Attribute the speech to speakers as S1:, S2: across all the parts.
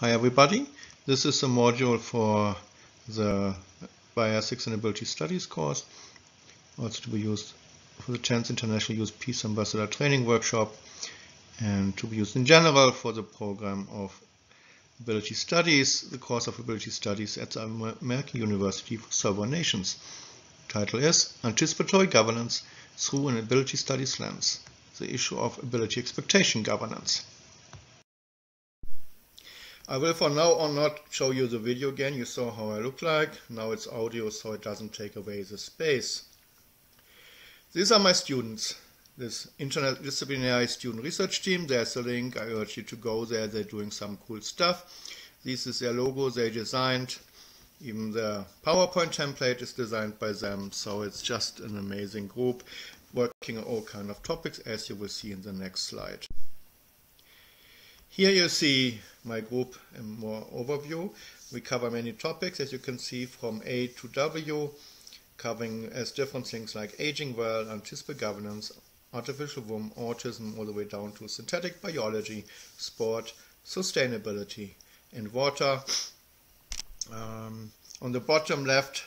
S1: Hi everybody, this is a module for the Bioethics and Ability Studies course, also to be used for the 10th International Youth Peace Ambassador Training Workshop and to be used in general for the program of Ability Studies, the course of Ability Studies at the American University for Sovereign Nations. title is Anticipatory Governance Through an Ability Studies Lens, the issue of ability expectation governance. I will for now on not show you the video again, you saw how I look like. Now it's audio so it doesn't take away the space. These are my students, this interdisciplinary student research team. There's a link, I urge you to go there, they're doing some cool stuff. This is their logo they designed. Even the PowerPoint template is designed by them, so it's just an amazing group working on all kind of topics as you will see in the next slide. Here you see my group in more overview. We cover many topics, as you can see, from A to W, covering as different things like aging well, anticipatory governance, artificial womb, autism, all the way down to synthetic biology, sport, sustainability, and water. Um, on the bottom left,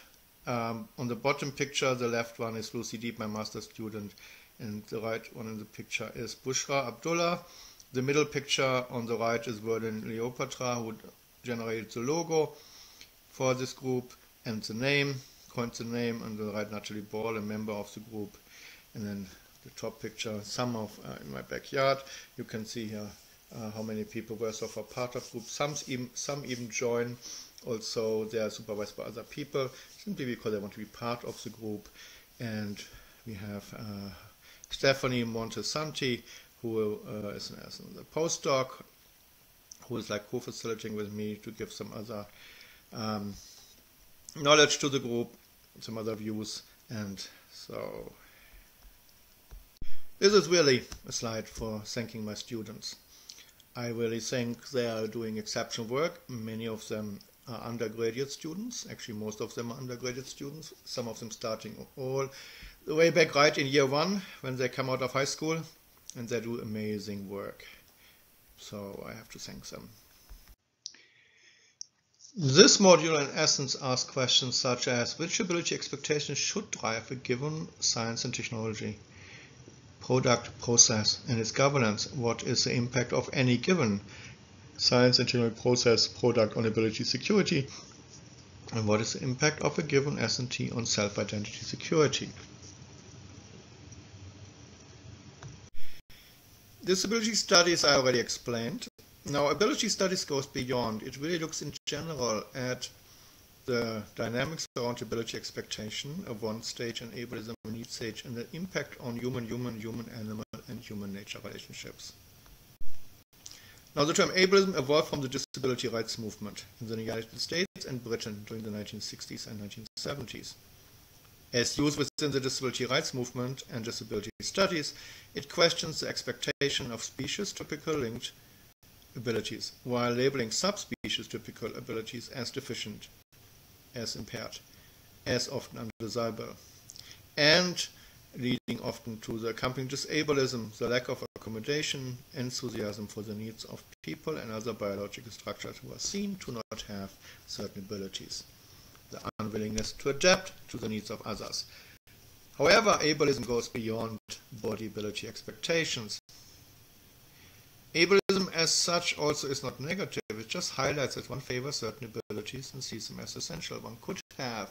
S1: um, on the bottom picture, the left one is Lucy Diep, my master student, and the right one in the picture is Bushra Abdullah. The middle picture on the right is Vernon Leopatra, who generated the logo for this group and the name, coined the name, and the right Natalie Ball, a member of the group. And then the top picture, some of uh, in my backyard. You can see here uh, how many people were so far part of group. Some even, some even join. Also, they are supervised by other people, simply because they want to be part of the group. And we have uh, Stephanie Montesanti, who uh, is a postdoc, who is like co-facilitating with me to give some other um, knowledge to the group, some other views, and so this is really a slide for thanking my students. I really think they are doing exceptional work. Many of them are undergraduate students. Actually, most of them are undergraduate students. Some of them starting all the way back right in year one when they come out of high school and they do amazing work. So I have to thank them. This module in essence asks questions such as which ability expectations should drive a given science and technology, product, process, and its governance. What is the impact of any given science and technology process, product on ability security? And what is the impact of a given S&T on self-identity security? Disability studies I already explained. Now ability studies goes beyond. It really looks in general at the dynamics around ability expectation, a want stage and ableism a need stage, and the impact on human, human, human, animal, and human nature relationships. Now the term ableism evolved from the disability rights movement in the United States and Britain during the 1960s and 1970s. As used within the disability rights movement and disability studies, it questions the expectation of species-typical linked abilities, while labeling subspecies-typical abilities as deficient, as impaired, as often undesirable, and leading often to the accompanying disableism, the lack of accommodation, enthusiasm for the needs of people and other biological structures who are seen to not have certain abilities the unwillingness to adapt to the needs of others. However, ableism goes beyond body ability expectations. Ableism as such also is not negative, it just highlights that one favors certain abilities and sees them as essential. One could have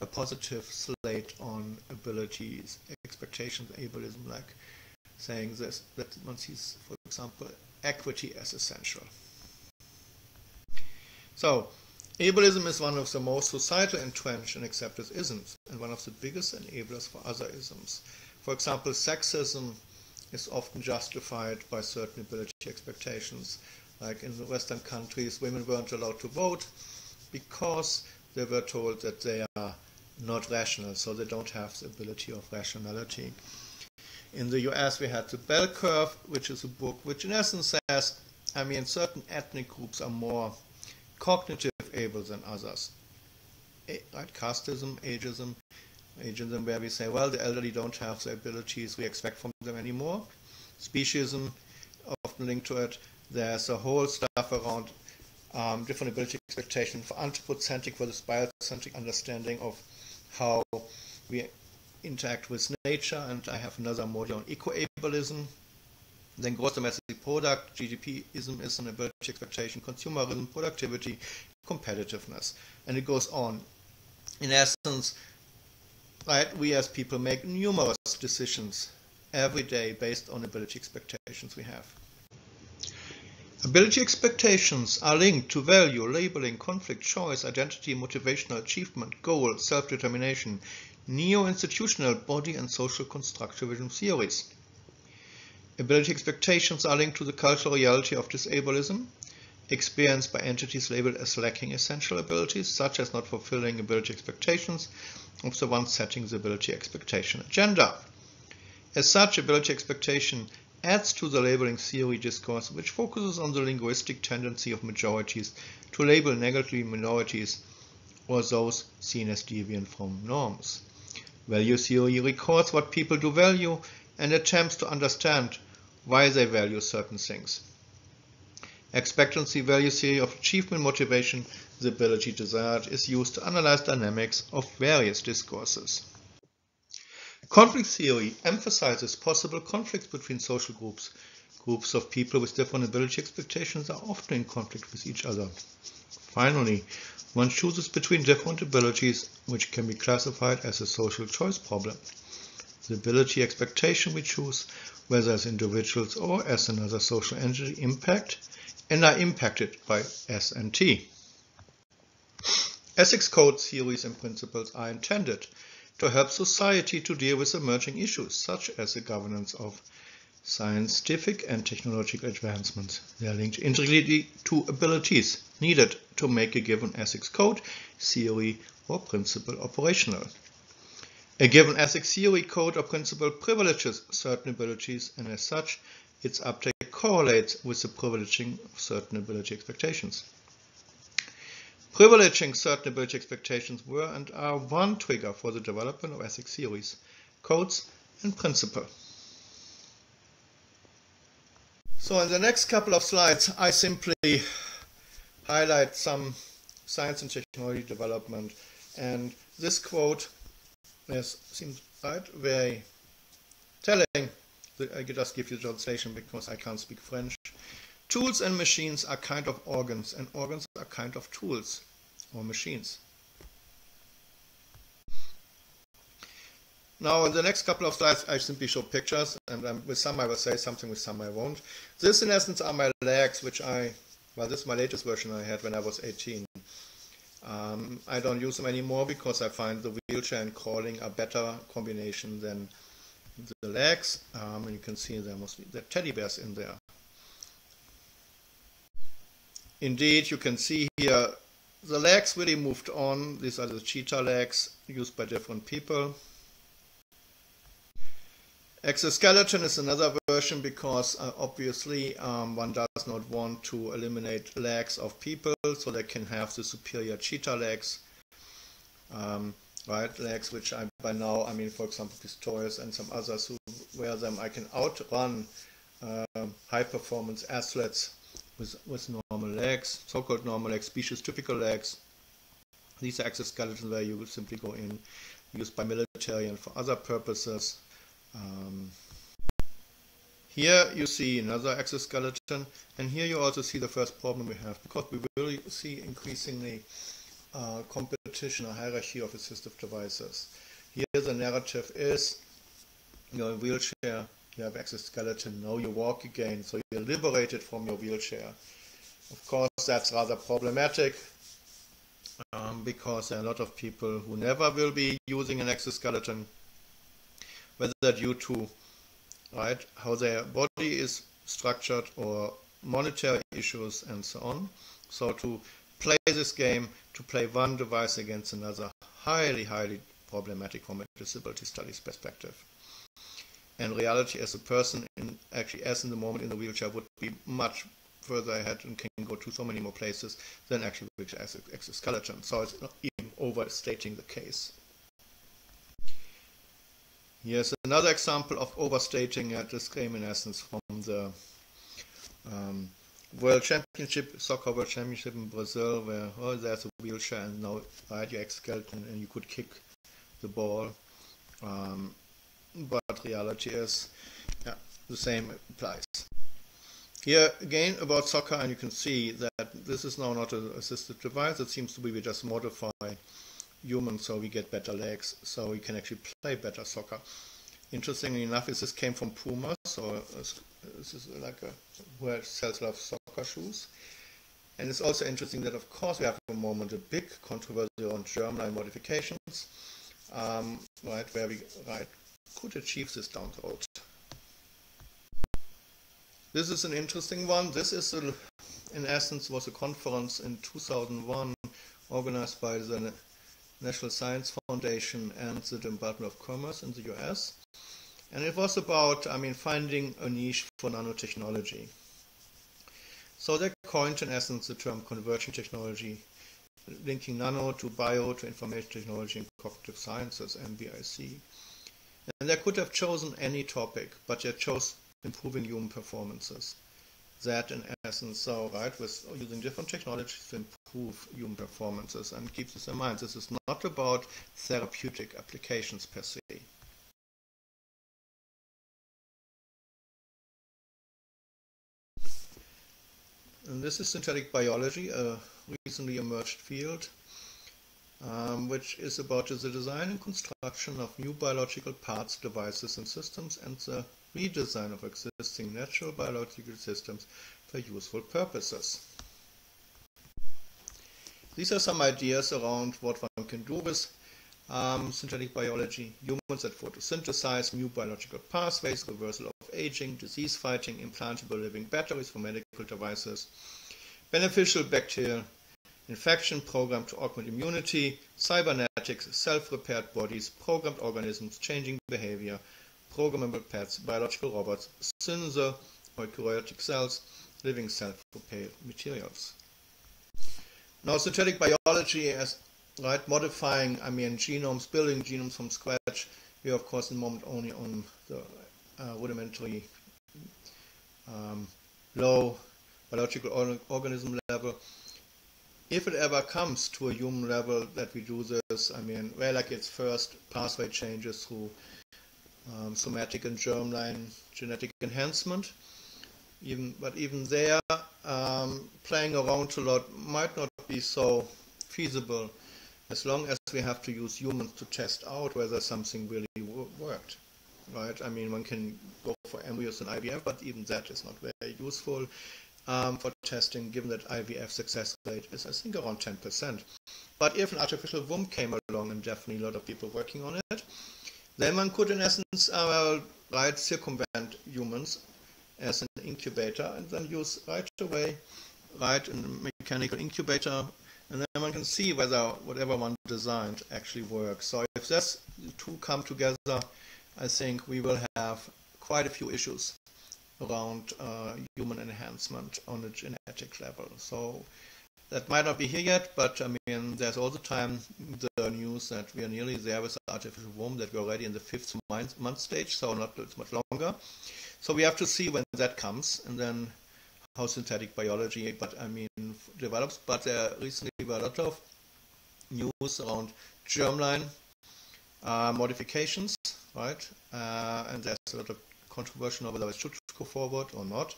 S1: a positive slate on abilities, expectations, ableism, like saying this, that one sees, for example, equity as essential. So, Ableism is one of the most societal entrenched and accepted isms, and one of the biggest enablers for other isms. For example, sexism is often justified by certain ability expectations. Like in the Western countries, women weren't allowed to vote because they were told that they are not rational, so they don't have the ability of rationality. In the US, we had the Bell Curve, which is a book which in essence says, I mean, certain ethnic groups are more cognitive able than others. Right? Casteism, ageism, ageism where we say, well, the elderly don't have the abilities we expect from them anymore. Speciesism, often linked to it. There's a whole stuff around um, different ability expectation for anthropocentric versus biocentric understanding of how we interact with nature, and I have another module on eco-ableism. Then gross domestic product, GDPism is an ability expectation, consumerism, productivity, competitiveness, and it goes on. In essence, right, we as people make numerous decisions every day based on ability expectations we have. Ability expectations are linked to value, labeling, conflict, choice, identity, motivational achievement, goal, self-determination, neo-institutional body and social constructivism theories. Ability expectations are linked to the cultural reality of disableism, experienced by entities labeled as lacking essential abilities, such as not fulfilling ability expectations of the ones setting the ability expectation agenda. As such, ability expectation adds to the labeling theory discourse, which focuses on the linguistic tendency of majorities to label negatively minorities or those seen as deviant from norms. Value theory records what people do value and attempts to understand why they value certain things. Expectancy value theory of achievement motivation, the ability desired, is used to analyze dynamics of various discourses. Conflict theory emphasizes possible conflicts between social groups. Groups of people with different ability expectations are often in conflict with each other. Finally, one chooses between different abilities, which can be classified as a social choice problem. The ability expectation we choose, whether as individuals or as another social entity, impact and are impacted by S and T. Ethics code theories and principles are intended to help society to deal with emerging issues, such as the governance of scientific and technological advancements. They are linked integrally to abilities needed to make a given ethics code, theory, or principle operational. A given ethics theory, code, or principle privileges certain abilities, and as such, its uptake correlates with the privileging of certain ability expectations. Privileging certain ability expectations were and are one trigger for the development of ethics theories, codes, and principles. So in the next couple of slides, I simply highlight some science and technology development. And this quote is, seems right, very telling. I just give you the translation because I can't speak French. Tools and machines are kind of organs, and organs are kind of tools or machines. Now, in the next couple of slides, I simply show pictures, and um, with some I will say something, with some I won't. This, in essence, are my legs, which I, well, this is my latest version I had when I was 18. Um, I don't use them anymore because I find the wheelchair and crawling a better combination than the legs. Um, and you can see there mostly the teddy bears in there. Indeed, you can see here the legs really moved on. These are the cheetah legs used by different people. Exoskeleton is another version because uh, obviously um, one does not want to eliminate legs of people so they can have the superior cheetah legs. Um, right, legs which I by now, I mean for example Pistorius and some others who wear them, I can outrun uh, high performance athletes with, with normal legs, so-called normal legs, species typical legs. These are exoskeletons where you will simply go in, used by military and for other purposes. Um, here you see another exoskeleton, and here you also see the first problem we have, because we will see increasingly uh, competition or hierarchy of assistive devices. Here the narrative is you're in wheelchair, you have exoskeleton, now you walk again, so you're liberated from your wheelchair. Of course, that's rather problematic um, because there are a lot of people who never will be using an exoskeleton whether due to right how their body is structured or monetary issues and so on. So to play this game, to play one device against another, highly, highly problematic from a disability studies perspective. And reality as a person, in, actually as in the moment in the wheelchair, would be much further ahead and can go to so many more places than actually wheelchair as exoskeleton. So it's not even overstating the case. Here's another example of overstating a essence from the um, World Championship, Soccer World Championship in Brazil, where oh, there's a wheelchair and now ride your exoskeleton and you could kick the ball. Um, but reality is, yeah, the same applies. Here again about soccer, and you can see that this is now not an assisted device. It seems to be we just modify humans so we get better legs, so we can actually play better soccer. Interestingly enough, this came from Puma, so this is like a where sells a lot of soccer shoes. And it's also interesting that, of course, we have at the moment a big controversy on germline modifications, um, right, where we right, could achieve this down the road. This is an interesting one. This is, a, in essence, was a conference in 2001 organized by the National Science Foundation and the Department of Commerce in the US. And it was about, I mean, finding a niche for nanotechnology. So they coined, in essence, the term converging technology, linking nano to bio to information technology and cognitive sciences, NBIC. And they could have chosen any topic, but they chose improving human performances. That in essence, so right, with using different technologies to improve human performances and keep this in mind. This is not about therapeutic applications per se. And this is synthetic biology, a recently emerged field, um, which is about the design and construction of new biological parts, devices, and systems, and the redesign of existing natural biological systems for useful purposes. These are some ideas around what one can do with um, synthetic biology, humans that photosynthesize new biological pathways, reversal of aging, disease fighting, implantable living batteries for medical devices, beneficial bacterial infection program to augment immunity, cybernetics, self-repaired bodies, programmed organisms, changing behavior, programmable pets, biological robots, sensor eukaryotic cells, living self-repair materials. Now, synthetic biology as right modifying, I mean, genomes, building genomes from scratch. We are, of course, in the moment only on the uh, rudimentary um, low biological or organism level. If it ever comes to a human level that we do this, I mean, where like its first pathway changes through um, somatic and germline genetic enhancement. Even, but even there, um, playing around a lot might not be so feasible as long as we have to use humans to test out whether something really worked. Right? I mean, one can go for embryos and IVF, but even that is not very useful um, for testing, given that IVF success rate is, I think, around 10%. But if an artificial womb came along, and definitely a lot of people working on it, then one could, in essence, uh, right, circumvent humans as an incubator and then use right away, right, a mechanical incubator, and then one can see whether whatever one designed actually works. So if these two come together, I think we will have quite a few issues around uh, human enhancement on a genetic level. So that might not be here yet, but I mean, there's all the time the news that we are nearly there with artificial womb, that we're already in the fifth month stage, so not much longer. So we have to see when that comes, and then how synthetic biology, but I mean, develops. But there recently were a lot of news around germline uh, modifications, right? Uh, and there's a lot of controversy over whether it should go forward or not.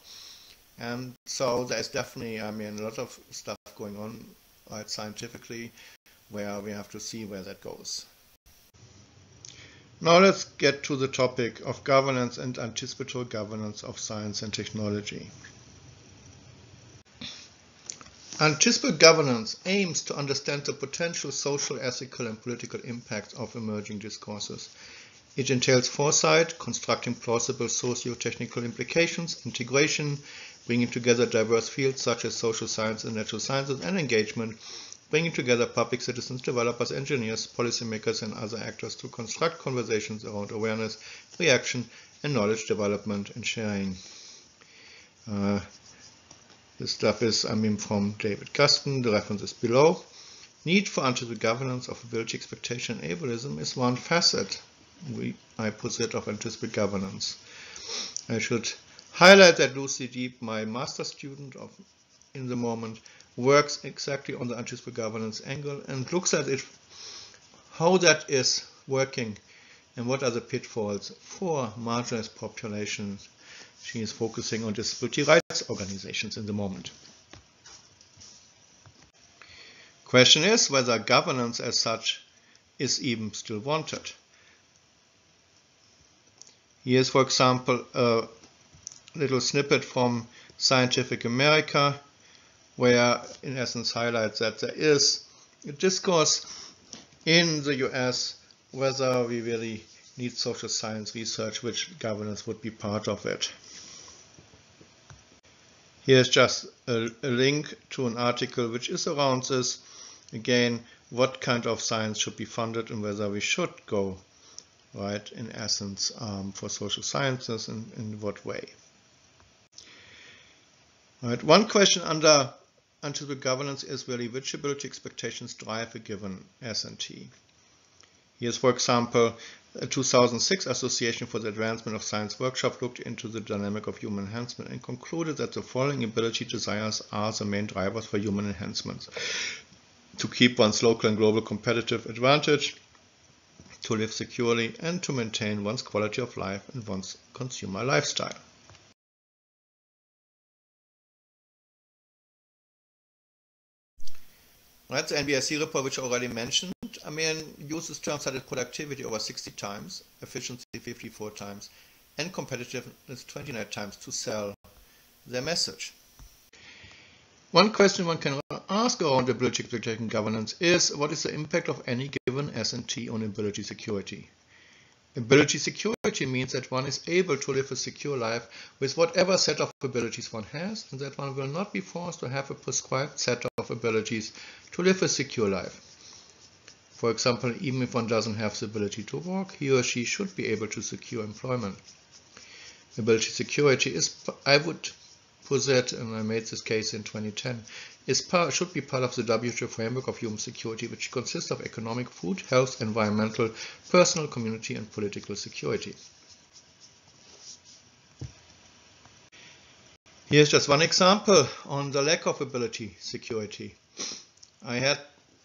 S1: And so there's definitely, I mean, a lot of stuff going on right, scientifically where we have to see where that goes. Now let's get to the topic of governance and anticipatory governance of science and technology. Anticipatory governance aims to understand the potential social, ethical, and political impacts of emerging discourses. It entails foresight, constructing plausible socio-technical implications, integration, bringing together diverse fields such as social science and natural sciences, and engagement, bringing together public citizens, developers, engineers, policymakers, and other actors to construct conversations around awareness, reaction, and knowledge development and sharing. Uh, this stuff is, I mean, from David Guston. The reference is below. Need for anticipated governance of ability, expectation, and ableism is one facet, we, I posit, of anticipated governance. I should highlight that Lucy Diep, my master student of in the moment, works exactly on the anticipatory governance angle and looks at it, how that is working and what are the pitfalls for marginalized populations. She is focusing on disability rights organizations in the moment. Question is whether governance as such is even still wanted. Here's, for example, a little snippet from Scientific America, where in essence highlights that there is a discourse in the US whether we really need social science research, which governance would be part of it. Here's just a, a link to an article which is around this. Again, what kind of science should be funded and whether we should go, right, in essence, um, for social sciences and in what way. Right. One question under the governance is really which ability expectations drive a given S&T. Here's, for example, a 2006 Association for the Advancement of Science workshop looked into the dynamic of human enhancement and concluded that the following ability desires are the main drivers for human enhancements. To keep one's local and global competitive advantage, to live securely, and to maintain one's quality of life and one's consumer lifestyle. That's the NBIC report, which I already mentioned, I mean, uses terms such as productivity over 60 times, efficiency 54 times, and competitiveness 29 times to sell their message. One question one can ask around ability expectation governance is what is the impact of any given S&T on ability security? Ability security means that one is able to live a secure life with whatever set of abilities one has and that one will not be forced to have a prescribed set of abilities to live a secure life. For example, even if one doesn't have the ability to work, he or she should be able to secure employment. Ability security is, I would posit, and I made this case in 2010, is part, should be part of the WHO framework of human security, which consists of economic, food, health, environmental, personal, community, and political security. Here's just one example on the lack of ability security. I had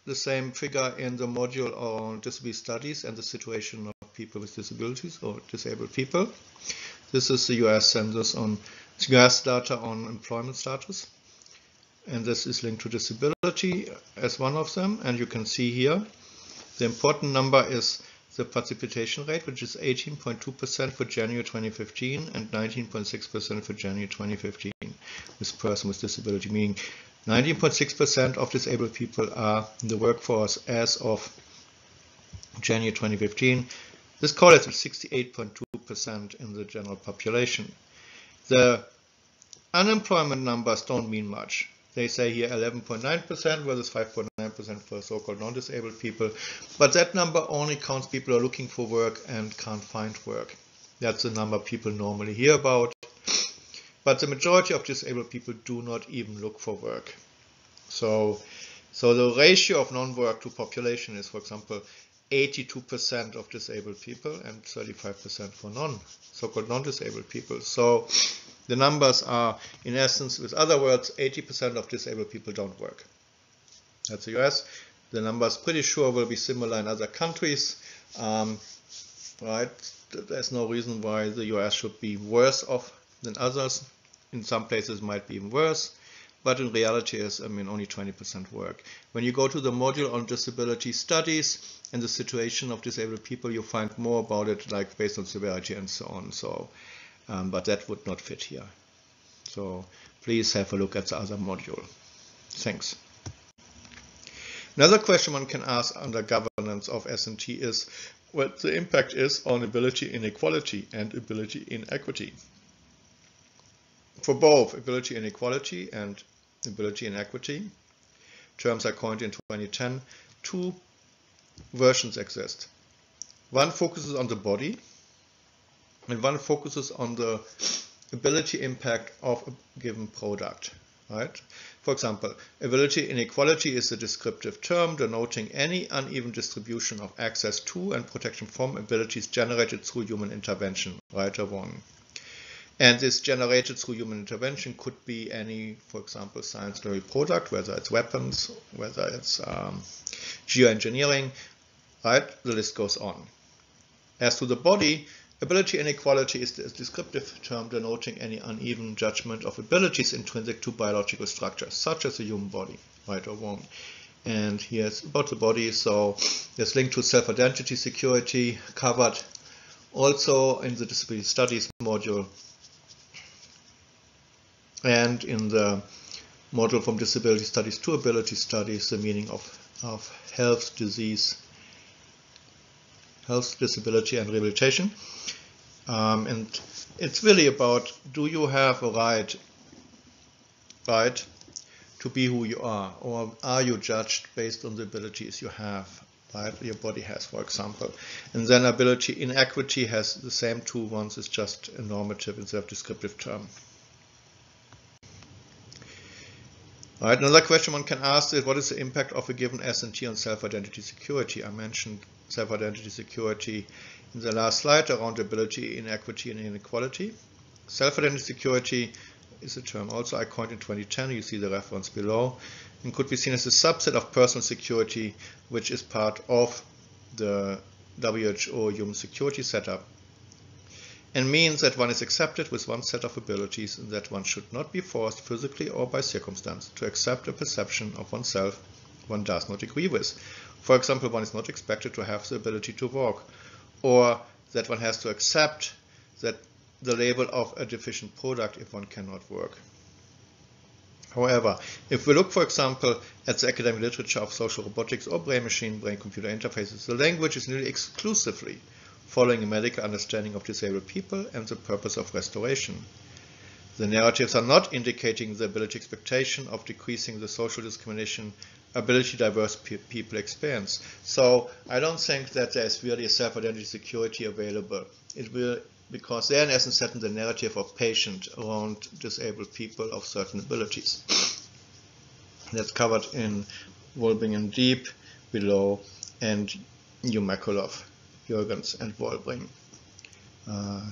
S1: the same figure in the module on disability studies and the situation of people with disabilities or disabled people. This is the US census on US data on employment status and this is linked to disability as one of them and you can see here the important number is the participation rate which is 18.2% for January 2015 and 19.6% for January 2015 with person with disability meaning 19.6% of disabled people are in the workforce as of January 2015 this correlates with 68.2% in the general population the unemployment numbers don't mean much they say here 11.9% versus 5.9% for so-called non-disabled people. But that number only counts people who are looking for work and can't find work. That's the number people normally hear about. But the majority of disabled people do not even look for work. So, so the ratio of non-work to population is, for example, 82% of disabled people and 35% for non, so-called non-disabled people. So the numbers are, in essence, with other words, 80% of disabled people don't work. That's the US. The numbers pretty sure will be similar in other countries. Um, right? There's no reason why the US should be worse off than others. In some places might be even worse. But in reality is, I mean, only 20% work. When you go to the module on disability studies and the situation of disabled people, you find more about it, like based on severity and so on. So um, but that would not fit here. So please have a look at the other module. Thanks. Another question one can ask under governance of S&T is what the impact is on ability inequality and ability inequity. For both ability inequality and ability and equity. terms are coined in 2010, two versions exist. One focuses on the body and one focuses on the ability impact of a given product. Right? For example, ability inequality is a descriptive term denoting any uneven distribution of access to and protection from abilities generated through human intervention, right or wrong. And this generated through human intervention could be any, for example, science-level product, whether it's weapons, whether it's um, geoengineering, right? The list goes on. As to the body, ability inequality is a descriptive term denoting any uneven judgment of abilities intrinsic to biological structures, such as the human body, right or wrong. And here's about the body, so there's linked to self-identity security covered also in the disability studies module and in the model from disability studies to ability studies, the meaning of, of health, disease, health, disability and rehabilitation. Um, and it's really about do you have a right, right to be who you are? Or are you judged based on the abilities you have right your body has for example? And then ability inequity has the same two ones it's just a normative instead of descriptive term Another question one can ask is what is the impact of a given S&T on self-identity security? I mentioned self-identity security in the last slide around ability, inequity, and inequality. Self-identity security is a term also I coined in 2010. You see the reference below. And could be seen as a subset of personal security, which is part of the WHO human security setup and means that one is accepted with one set of abilities and that one should not be forced physically or by circumstance to accept a perception of oneself one does not agree with. For example, one is not expected to have the ability to walk or that one has to accept that the label of a deficient product if one cannot work. However, if we look, for example, at the academic literature of social robotics or brain-machine, brain-computer interfaces, the language is nearly exclusively following a medical understanding of disabled people and the purpose of restoration. The narratives are not indicating the ability expectation of decreasing the social discrimination ability diverse pe people experience. So I don't think that there's really a self-identity security available. It will because they're in essence setting the narrative of patient around disabled people of certain abilities. That's covered in Wolbring and Diep below and Yumakulov. Yergens and. Uh,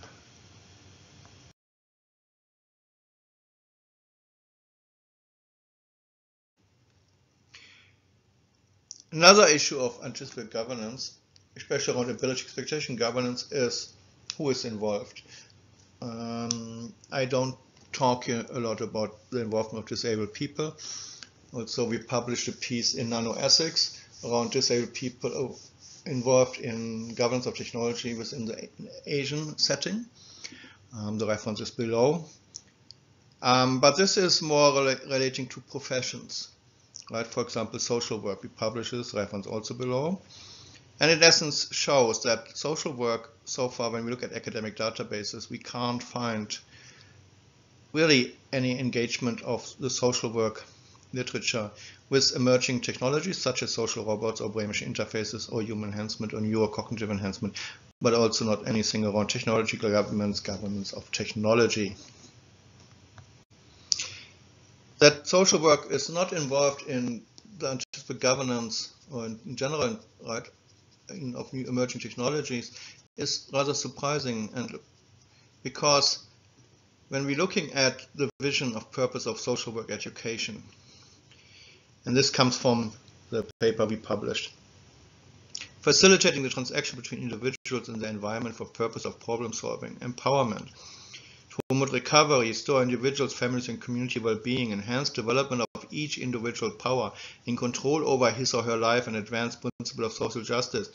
S1: another issue of anticipated governance, especially around ability expectation governance, is who is involved. Um, I don't talk a lot about the involvement of disabled people. Also, we published a piece in Nano around disabled people involved in governance of technology within the Asian setting. Um, the reference is below. Um, but this is more rela relating to professions, right? For example, social work. We publish this reference also below. And in essence shows that social work, so far when we look at academic databases, we can't find really any engagement of the social work literature with emerging technologies such as social robots or brain-machine interfaces or human enhancement or neurocognitive enhancement, but also not anything around technological governments, governments of technology. That social work is not involved in the governance or in general, right, in, of new emerging technologies is rather surprising and because when we're looking at the vision of purpose of social work education, and this comes from the paper we published. Facilitating the transaction between individuals and the environment for purpose of problem solving, empowerment, to promote recovery, restore individuals, families and community well-being, enhance development of each individual power in control over his or her life and advance principle of social justice,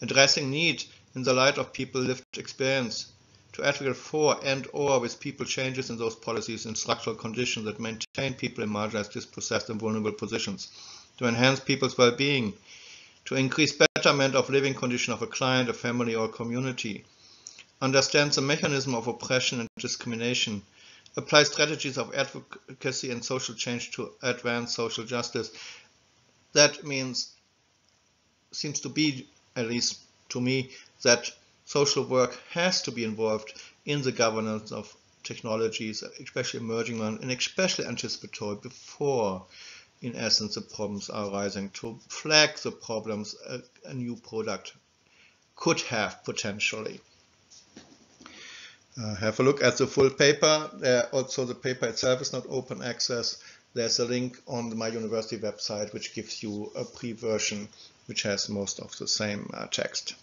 S1: addressing need in the light of people lived experience, to advocate for and or with people changes in those policies and structural conditions that maintain people in marginalized, dispossessed and vulnerable positions, to enhance people's well-being, to increase betterment of living condition of a client, a family or a community, understand the mechanism of oppression and discrimination, apply strategies of advocacy and social change to advance social justice. That means, seems to be, at least to me, that social work has to be involved in the governance of technologies, especially emerging ones, and especially anticipatory before, in essence, the problems are arising, to flag the problems a, a new product could have potentially. uh, have a look at the full paper. Uh, also, the paper itself is not open access. There's a link on my university website which gives you a pre-version which has most of the same uh, text.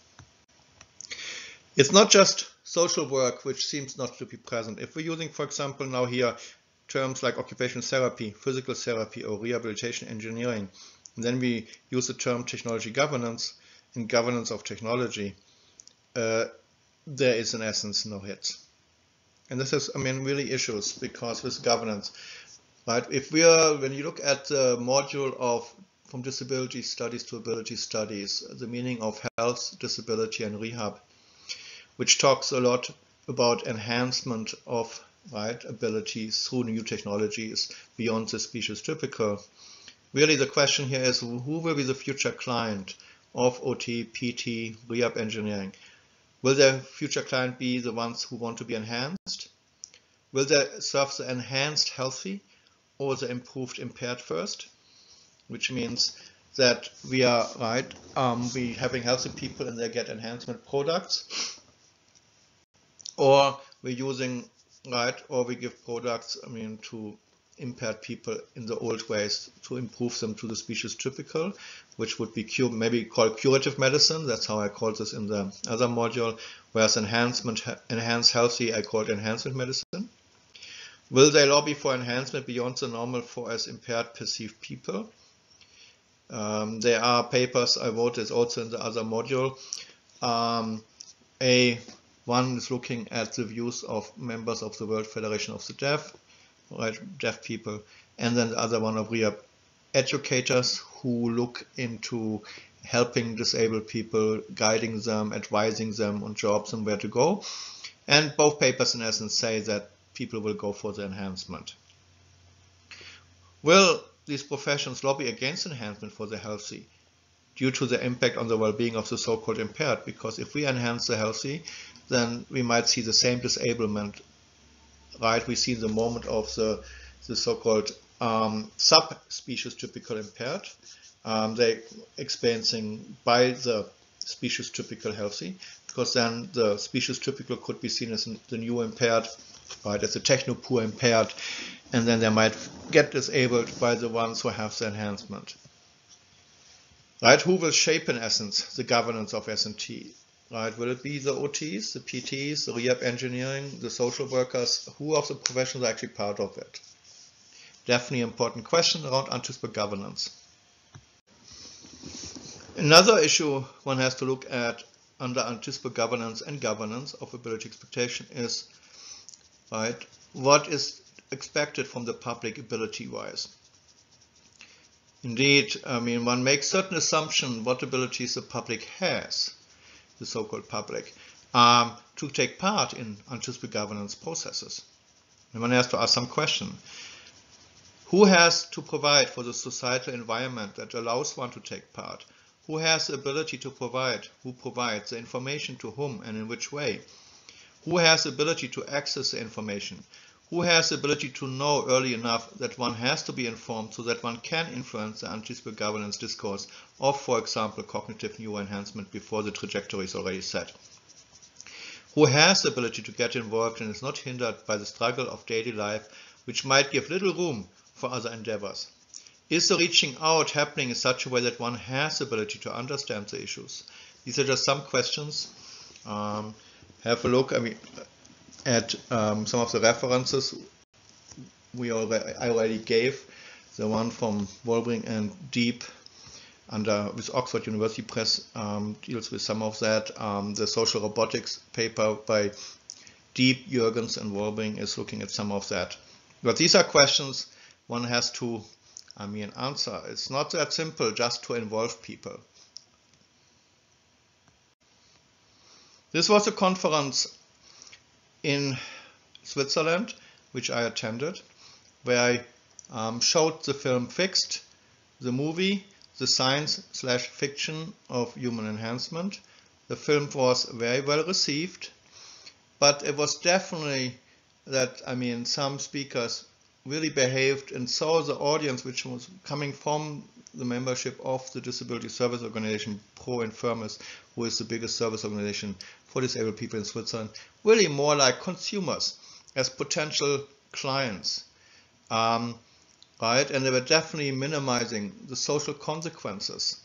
S1: It's not just social work which seems not to be present. If we're using, for example, now here terms like occupational therapy, physical therapy, or rehabilitation engineering, and then we use the term technology governance and governance of technology, uh, there is in essence no hits. And this is, I mean, really issues because with governance, right? If we are, when you look at the module of from disability studies to ability studies, the meaning of health, disability, and rehab, which talks a lot about enhancement of right abilities through new technologies beyond the species typical. Really, the question here is who will be the future client of OT, PT, rehab engineering? Will their future client be the ones who want to be enhanced? Will they serve the enhanced healthy or the improved impaired first? Which means that we are right, um, we having healthy people and they get enhancement products, or we're using right, or we give products, I mean, to impaired people in the old ways to improve them to the species typical, which would be maybe called curative medicine. That's how I called this in the other module. Whereas enhancement, enhanced healthy, I called enhancement medicine. Will they lobby for enhancement beyond the normal for as impaired perceived people? Um, there are papers I wrote this also in the other module. Um, a one is looking at the views of members of the World Federation of the Deaf, right, deaf people, and then the other one of rehab educators who look into helping disabled people, guiding them, advising them on jobs and where to go. And both papers in essence say that people will go for the enhancement. Will these professions lobby against enhancement for the healthy due to the impact on the well-being of the so-called impaired? Because if we enhance the healthy, then we might see the same disablement, right? We see the moment of the, the so-called um, subspecies typical impaired. Um, they experiencing by the species typical healthy, because then the species typical could be seen as the new impaired, right, as a techno-poor impaired, and then they might get disabled by the ones who have the enhancement. Right, who will shape in essence the governance of S&T? Right? Will it be the OTs, the PTs, the rehab engineering, the social workers? Who of the professions are actually part of it? Definitely important question around anticipatory governance. Another issue one has to look at under anticipatory governance and governance of ability expectation is, right, what is expected from the public ability-wise. Indeed, I mean, one makes certain assumption what abilities the public has the so-called public, um, to take part in anticipatory governance processes. And one has to ask some question. Who has to provide for the societal environment that allows one to take part? Who has the ability to provide? Who provides the information to whom and in which way? Who has the ability to access the information? Who has the ability to know early enough that one has to be informed so that one can influence the anticipatory governance discourse of, for example, cognitive neuroenhancement before the trajectory is already set? Who has the ability to get involved and is not hindered by the struggle of daily life, which might give little room for other endeavors? Is the reaching out happening in such a way that one has the ability to understand the issues? These are just some questions. Um, have a look. I mean, at um, some of the references we already, I already gave, the one from Wolbring and Diep under with Oxford University Press um, deals with some of that. Um, the social robotics paper by Diep, Yergens and Wolbring is looking at some of that. But these are questions one has to, I mean, answer. It's not that simple just to involve people. This was a conference in Switzerland, which I attended, where I um, showed the film Fixed, the movie, the science slash fiction of human enhancement. The film was very well received, but it was definitely that, I mean, some speakers really behaved and saw the audience which was coming from the membership of the Disability Service Organization, Pro Infirmis, who is the biggest service organization for disabled people in Switzerland, really more like consumers as potential clients. Um, right? And they were definitely minimizing the social consequences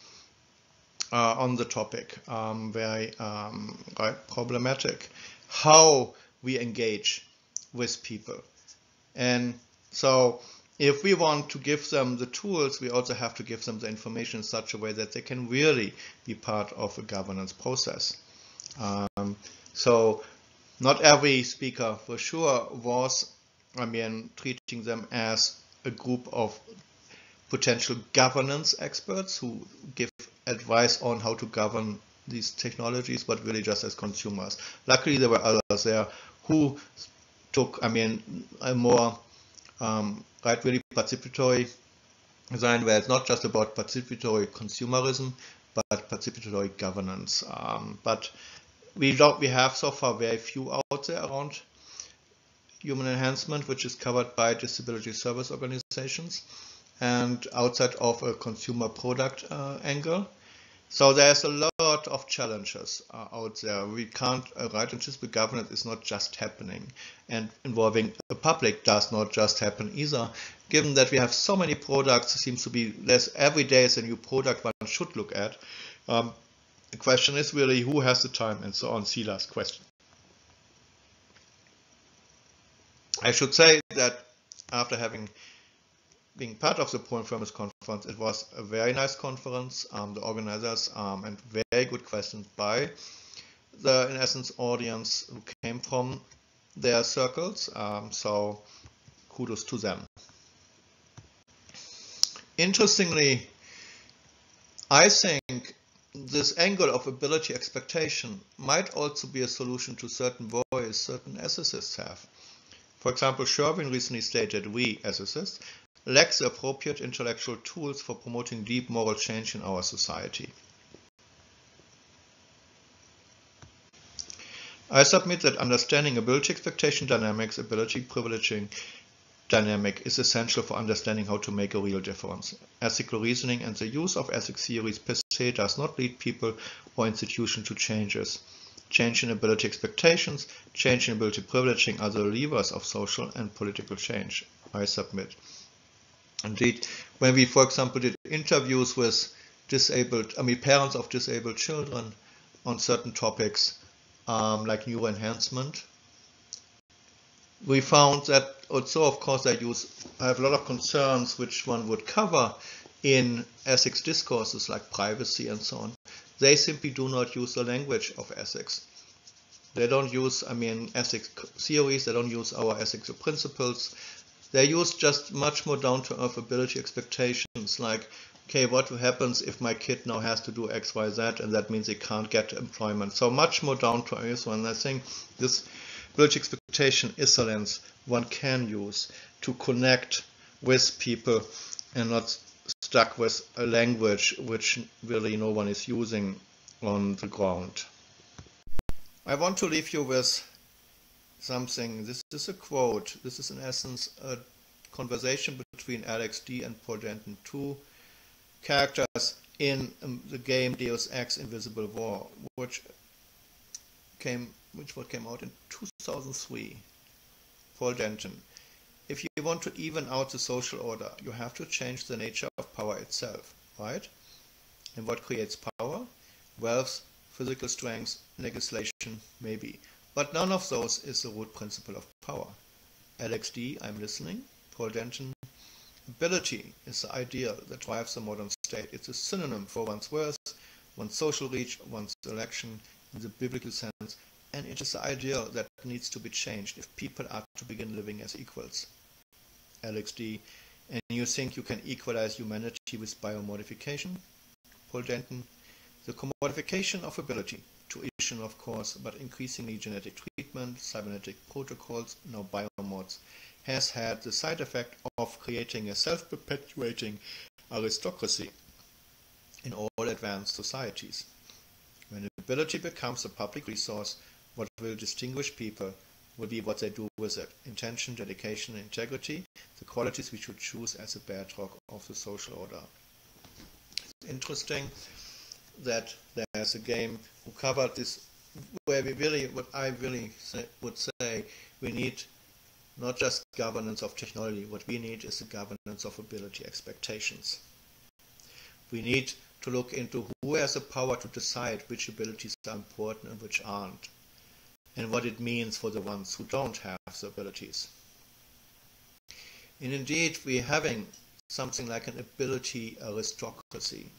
S1: uh, on the topic, um, very um, right, problematic. How we engage with people. And so if we want to give them the tools, we also have to give them the information in such a way that they can really be part of a governance process. Um, so not every speaker for sure was, I mean, treating them as a group of potential governance experts who give advice on how to govern these technologies, but really just as consumers. Luckily, there were others there who took, I mean, a more um, right, really participatory design where it's not just about participatory consumerism, but participatory governance. Um, but we we have so far very few out there around human enhancement, which is covered by disability service organizations and outside of a consumer product uh, angle. So there's a lot of challenges uh, out there. We can't, uh, right and disability governance is not just happening and involving the public does not just happen either. Given that we have so many products, it seems to be less every day is a new product one should look at. Um, the question is really who has the time and so on. See last question. I should say that after having being part of the Poland Firms conference, it was a very nice conference. Um, the organizers um, and very good questions by the, in essence, audience who came from their circles. Um, so kudos to them. Interestingly, I think this angle of ability expectation might also be a solution to certain worries certain ethicists have. For example, Sherwin recently stated we, ethicists, lack the appropriate intellectual tools for promoting deep moral change in our society. I submit that understanding ability expectation dynamics, ability privileging dynamic is essential for understanding how to make a real difference. Ethical reasoning and the use of ethics theories does not lead people or institutions to changes. Change in ability expectations, change in ability privileging are the levers of social and political change, I submit. Indeed, when we, for example, did interviews with disabled, I mean, parents of disabled children on certain topics, um, like neuroenhancement, we found that also, of course, I use, I have a lot of concerns which one would cover in ethics discourses like privacy and so on they simply do not use the language of ethics. They don't use, I mean, ethics theories, they don't use our ethics principles. They use just much more down-to-earth ability expectations, like, okay, what happens if my kid now has to do X, Y, Z, and that means he can't get employment. So much more down-to-earth, and I think this ability expectation is a lens one can use to connect with people and not stuck with a language which really no one is using on the ground. I want to leave you with something. This is a quote. This is in essence a conversation between Alex D and Paul two characters in um, the game Deus Ex Invisible War, which came which what came out in 2003. Paul Denton. If you want to even out the social order, you have to change the nature of power itself, right? And what creates power? Wealth, physical strength, legislation, maybe. But none of those is the root principle of power. Alex D, I'm listening. Paul Denton, ability is the ideal that drives the modern state. It's a synonym for one's worth, one's social reach, one's election in the biblical sense, and it is the ideal that needs to be changed if people are to begin living as equals. Alex D, and you think you can equalize humanity with biomodification? Paul Denton, the commodification of ability, tuition of course, but increasingly genetic treatment, cybernetic protocols, now biomods, has had the side effect of creating a self-perpetuating aristocracy in all advanced societies. When ability becomes a public resource, what will distinguish people will be what they do with it. Intention, dedication, integrity, the qualities we should choose as a bedrock of the social order. It's interesting that there's a game who covered this where we really, what I really say, would say, we need not just governance of technology. What we need is the governance of ability expectations. We need to look into who has the power to decide which abilities are important and which aren't, and what it means for the ones who don't have the abilities. And indeed, we're having something like an ability aristocracy.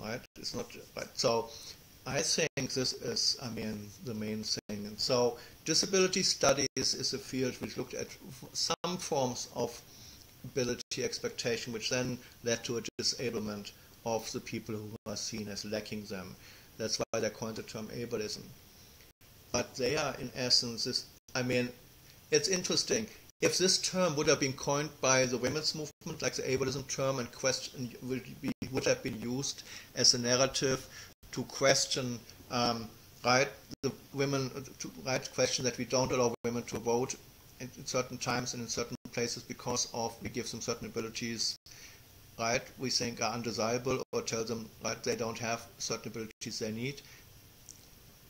S1: Right? It's not right. So I think this is, I mean, the main thing. And so disability studies is a field which looked at some forms of ability expectation, which then led to a disablement of the people who are seen as lacking them. That's why they coined the term ableism. But they are, in essence, this, I mean, it's interesting. If this term would have been coined by the women's movement, like the ableism term, and question would, be, would have been used as a narrative to question, um, right, the women, to right question that we don't allow women to vote in, in certain times and in certain places because of we give them certain abilities right, we think are undesirable or tell them right they don't have certain abilities they need.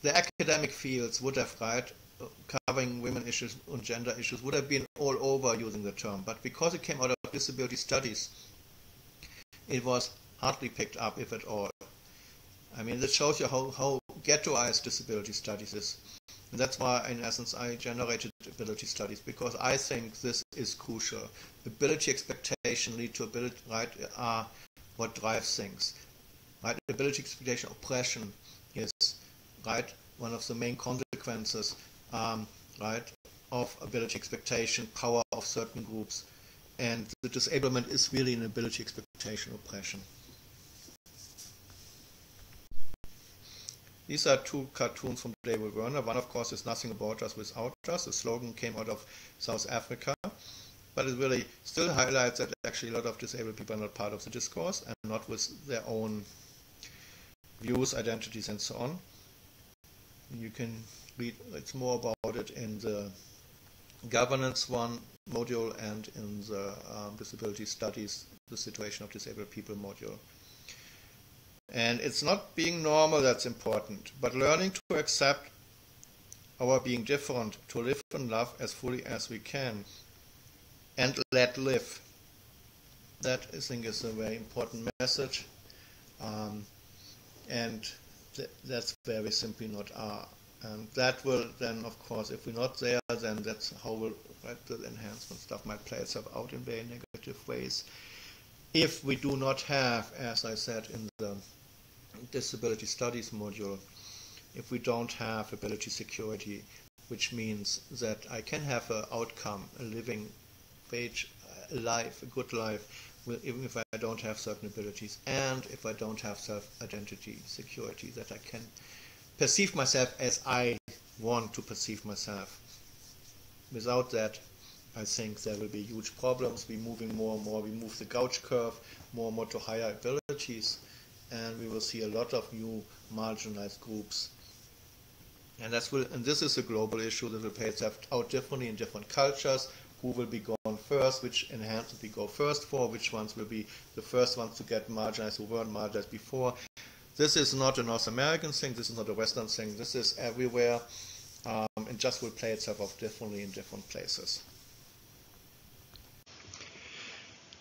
S1: The academic fields would have right uh, covering women issues and gender issues would have been all over using the term, but because it came out of disability studies, it was hardly picked up, if at all. I mean, this shows you how, how ghettoized disability studies is. And that's why, in essence, I generated ability studies, because I think this is crucial. Ability expectation lead to ability, right, are what drives things. Right? Ability expectation oppression right, one of the main consequences, um, right, of ability expectation, power of certain groups. And the disablement is really an ability expectation oppression. These are two cartoons from David Werner. One, of course, is Nothing About Us Without Us. The slogan came out of South Africa. But it really still highlights that actually a lot of disabled people are not part of the discourse and not with their own views, identities, and so on. You can read it's more about it in the governance one module and in the um, disability studies, the situation of disabled people module. And it's not being normal that's important, but learning to accept our being different, to live and love as fully as we can, and let live. That I think is a very important message. Um, and th that's very simply not our. And that will then, of course, if we're not there, then that's how will right, the enhancement stuff might play itself out in very negative ways. If we do not have, as I said in the disability studies module, if we don't have ability security, which means that I can have an outcome, a living wage, a life, a good life, even if I don't have certain abilities, and if I don't have self-identity security, that I can perceive myself as I want to perceive myself. Without that, I think there will be huge problems. We're moving more and more, we move the Gauss curve more and more to higher abilities and we will see a lot of new marginalized groups. And that's will, and this is a global issue that will play itself out differently in different cultures. Who will be first? Which enhancements we go first for? Which ones will be the first ones to get marginalized who weren't marginalized before? This is not a North American thing. This is not a Western thing. This is everywhere, um, and just will play itself out differently in different places.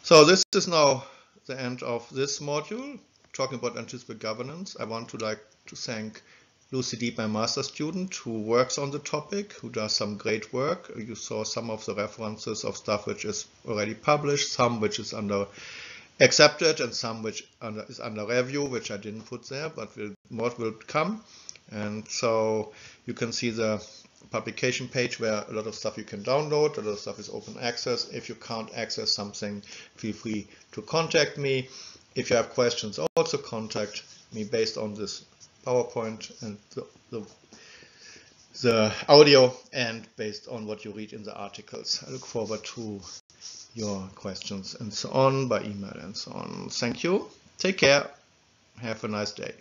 S1: So this is now the end of this module talking about anticipatory governance, I want to like to thank Lucy Diep, my master student, who works on the topic, who does some great work. You saw some of the references of stuff which is already published, some which is under accepted, and some which under, is under review, which I didn't put there, but will, more will come. And so you can see the publication page where a lot of stuff you can download, a lot of stuff is open access. If you can't access something, feel free to contact me. If you have questions, also contact me based on this PowerPoint and the, the, the audio and based on what you read in the articles. I look forward to your questions and so on by email and so on. Thank you. Take care. Have a nice day.